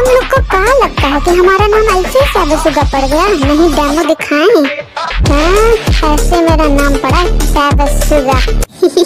तुम लोग को कहा लगता है कि हमारा नाम ऐसे सैबसुगा पड़ गया? नहीं, डेमो दिखाएँ हाँ ऐसे मेरा नाम पड़ा सैबसुगा